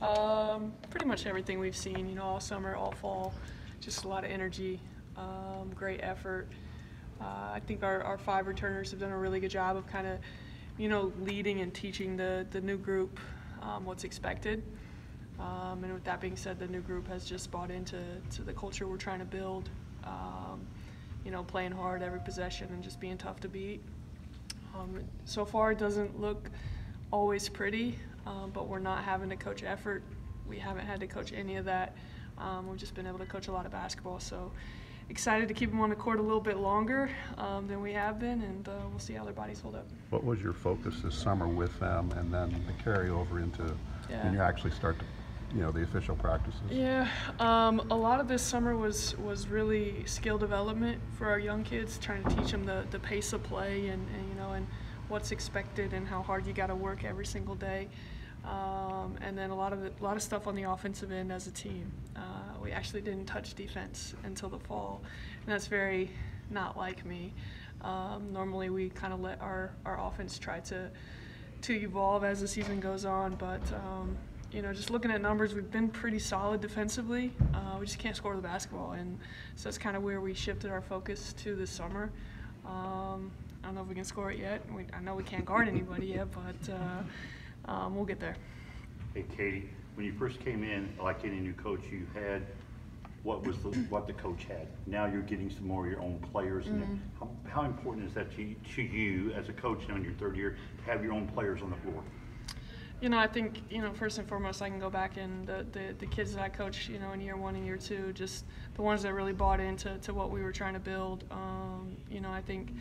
Um, pretty much everything we've seen, you know, all summer, all fall, just a lot of energy, um, great effort. Uh, I think our, our five returners have done a really good job of kind of, you know, leading and teaching the, the new group um, what's expected. Um, and with that being said, the new group has just bought into to the culture we're trying to build. Um, you know, playing hard every possession and just being tough to beat. Um, so far, it doesn't look always pretty, um, but we're not having to coach effort. We haven't had to coach any of that. Um, we've just been able to coach a lot of basketball. So excited to keep them on the court a little bit longer um, than we have been, and uh, we'll see how their bodies hold up. What was your focus this summer with them, and then the carryover into Yeah. when you actually start to, you know, the official practices? Yeah, um, a lot of this summer was was really skill development for our young kids, trying to teach them the, the pace of play and, and you know and what's expected and how hard you got to work every single day. Um, and then a lot of the, a lot of stuff on the offensive end as a team. Uh, we actually didn't touch defense until the fall, and that's very not like me. Um, normally, we kind of let our, our offense try to to evolve as the season goes on, but um, you know, just looking at numbers, we've been pretty solid defensively. Uh, we just can't score the basketball, and so that's kind of where we shifted our focus to this summer. Um, I don't know if we can score it yet. We, I know we can't guard anybody yet, but uh, um, we'll get there. Hey, Katie, when you first came in, like any new coach, you had what was the, what the coach had. Now you're getting some more of your own players. Mm-hmm. And how, how important is that to, to you as a coach now in your third year to have your own players on the floor? You know, I think you know first and foremost, I can go back and the, the, the kids that I coached, you know, in year one and year two, just the ones that really bought into to what we were trying to build. Um, you know, I think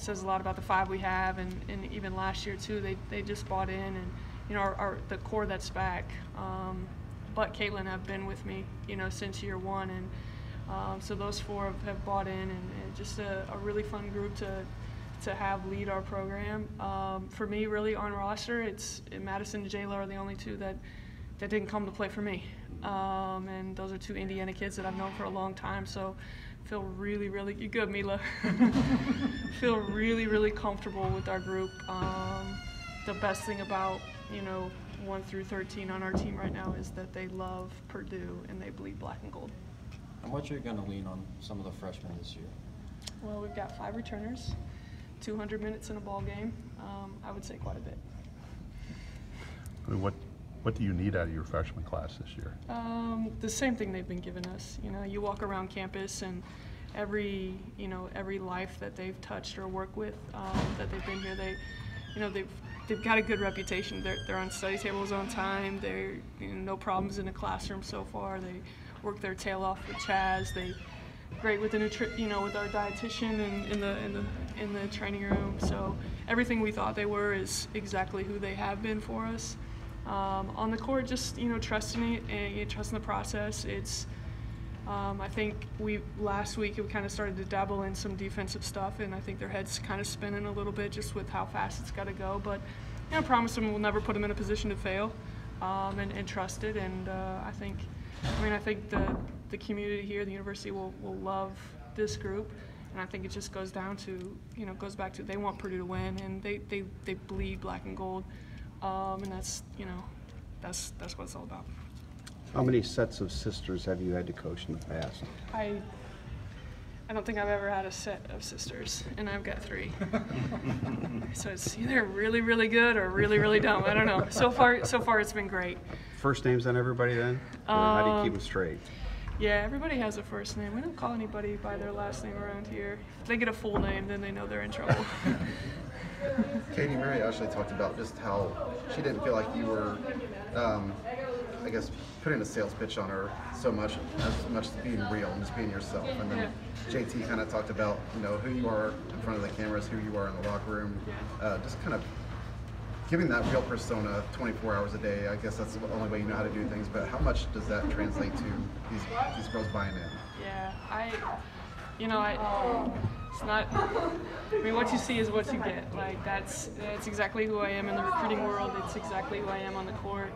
says a lot about the five we have, and, and even last year too, they they just bought in, and you know, our, our the core that's back. Um, but Caitlin have been with me, you know, since year one, and um, so those four have, have bought in, and, and just a, a really fun group to to have lead our program. Um, for me, really on roster, it's Madison and Jayla are the only two that that didn't come to play for me, um, and those are two Indiana kids that I've known for a long time. So feel really, really you good, Mila. feel really, really comfortable with our group. Um, the best thing about you know one through 13 on our team right now is that they love Purdue and they bleed black and gold. And what are you're going to lean on some of the freshmen this year? Well, we've got five returners, 200 minutes in a ball game. Um, I would say quite a bit. What, what do you need out of your freshman class this year? Um, the same thing they've been giving us. You know, you walk around campus and every, you know, every life that they've touched or worked with um, that they've been here, they, you know, they've they've got a good reputation. They're they're on study tables on time. They're you know, no problems in the classroom so far. They work their tail off with Chaz. They great with the nutri- you know with our dietitian and in the in the in the training room. So everything we thought they were is exactly who they have been for us. Um, on the court, just you know trusting it and you know, trusting the process. It's um, I think we last week we kind of started to dabble in some defensive stuff, and I think their heads kind of spinning a little bit just with how fast it's got to go. But you know, I promise them we'll never put them in a position to fail, um, and, and trust it. And uh, I think, I mean, I think the the community here, the university will will love this group. And I think it just goes down to, you know, goes back to they want Purdue to win, and they, they, they bleed black and gold, um, and that's, you know, that's that's what it's all about. How many sets of sisters have you had to coach in the past? I I don't think I've ever had a set of sisters, and I've got three. so it's either really, really good or really, really dumb. I don't know. So far, so far it's been great. First names on everybody then? Or how do you keep Um, them straight? Yeah, everybody has a first name. We don't call anybody by their last name around here. If they get a full name, then they know they're in trouble. Katie Murray actually talked about just how she didn't feel like you were, um, I guess, putting a sales pitch on her so much as much as being real and just being yourself. And then JT kind of talked about you know who you are in front of the cameras, who you are in the locker room, uh, just kind of giving that real persona 24 hours a day. I guess that's the only way you know how to do things. But how much does that translate to these these girls buying in? Yeah, I, you know, I, it's not. I mean, what you see is what you get. Like that's that's exactly who I am in the recruiting world. It's exactly who I am on the court.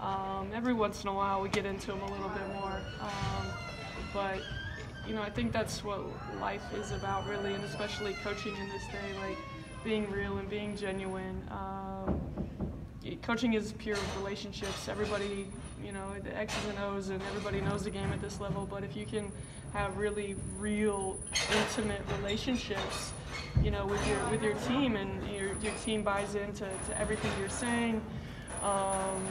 Um, every once in a while, we get into them a little bit more, um, but you know, I think that's what life is about, really, and especially coaching in this day, like being real and being genuine. Um, coaching is pure relationships. Everybody, you know, the X's and O's, and everybody knows the game at this level. But if you can have really real, intimate relationships, you know, with your with your team, and your your team buys into to everything you're saying. Um,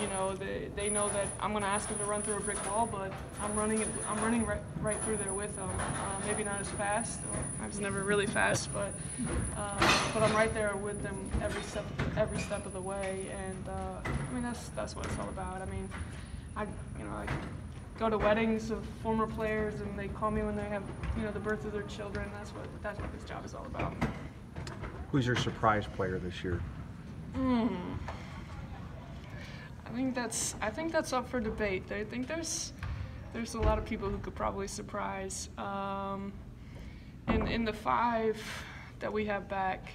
you know, they, they know that I'm going to ask them to run through a brick wall, but I'm running it. I'm running right, right through there with them. Uh, maybe not as fast. Or I was never really fast, but uh, but I'm right there with them every step every step of the way. And uh, I mean, that's that's what it's all about. I mean, I you know I go to weddings of former players, and they call me when they have you know the birth of their children. That's what that's what this job is all about. Who's your surprise player this year? I think that's I think that's up for debate. I think there's there's a lot of people who could probably surprise. Um, in in the five that we have back,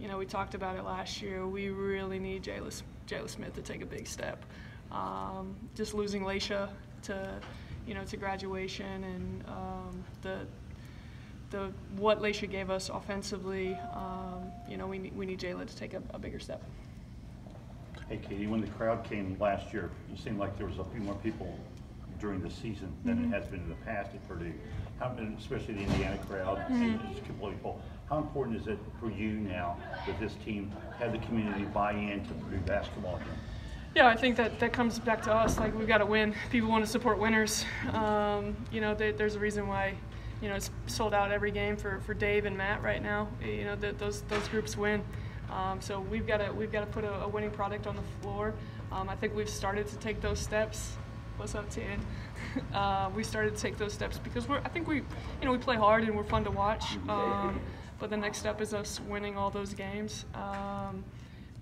you know, we talked about it last year. We really need Jayla Jayla Smith to take a big step. Um, just losing Laisha to you know to graduation and um, the the what Laisha gave us offensively. Um, you know, we need, we need Jayla to take a, a bigger step. Hey Katie, when the crowd came last year, it seemed like there was a few more people during the season than Mm-hmm. it has been in the past at Purdue. How, especially the Indiana crowd, Mm-hmm. just a couple of people. How important is it for you now that this team have the community buy in to Purdue basketball again? Yeah, I think that that comes back to us. Like we've got to win. People want to support winners. Um, you know, there, there's a reason why, you know, it's sold out every game for, for Dave and Matt right now. You know, that those those groups win. Um, so we've got to we've got to put a, a winning product on the floor. Um, I think we've started to take those steps. What's up, Tan? Uh, we started to take those steps because we're. I think we, you know, we play hard and we're fun to watch. Um, but the next step is us winning all those games.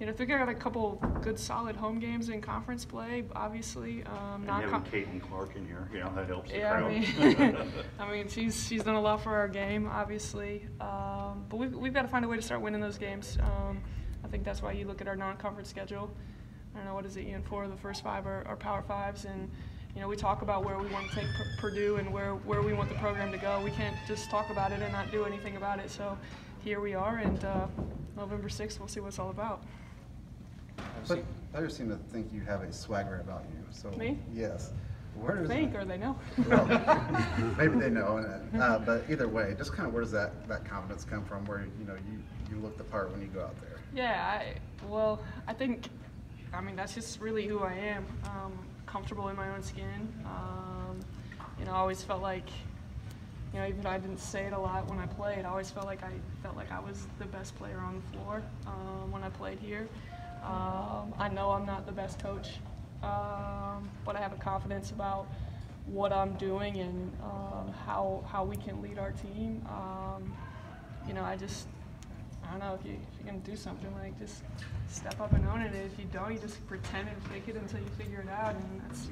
You know, if we got a couple good solid home games in conference play, obviously, um, And not having Caitlin Clark in here, you know, that helps the yeah, I crowd. mean, I mean, she's she's done a lot for our game, obviously. Um, but we've we've got to find a way to start winning those games. Um, I think that's why you look at our non-conference schedule. I don't know what is it, Ian? Four of the first five are, are Power Fives, and you know we talk about where we want to take Pur- Purdue and where where we want the program to go. We can't just talk about it and not do anything about it. So here we are, and uh, November sixth, we'll see what it's all about. I've But seen- others seem to think you have a swagger about you. So Me? Yes. Where does Think or they know. well, maybe they know, uh, but either way, just kind of where does that, that confidence come from? Where you know you, you look the part when you go out there. Yeah, I, well, I think, I mean, that's just really who I am. Um, comfortable in my own skin. Um, you know, I always felt like, you know, even though I didn't say it a lot when I played, I always felt like I felt like I was the best player on the floor um, when I played here. Um, I know I'm not the best coach, um, but I have a confidence about what I'm doing and um, how how we can lead our team. Um, you know, I just I don't know if you if you're do something like just step up and own it. If you don't, you just pretend and fake it until you figure it out, and that's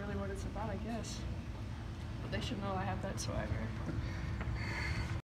really what it's about, I guess. But they should know I have that swagger.